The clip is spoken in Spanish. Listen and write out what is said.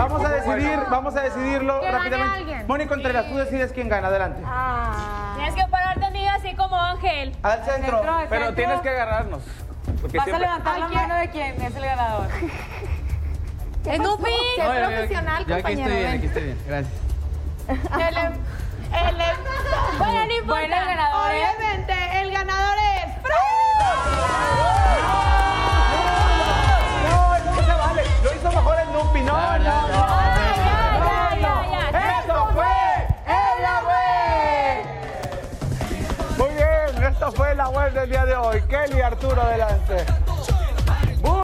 Vamos a decidir, vamos a decidirlo Que rápidamente. Mónica Contreras, tú decides quién gana, adelante. Ah. Tienes que pararte, amiga, así como Ángel. Al centro. Centro, al Pero centro. tienes que agarrarnos. Porque Vas a siempre... levantar la mano de quién es el ganador. ¿Qué Snoopy. pasó? Sé No, yo- yo- profesional, yo aquí compañero. estoy bien, aquí estoy bien. Gracias. Esto fue la web del día de hoy. Kelly Arturo, adelante.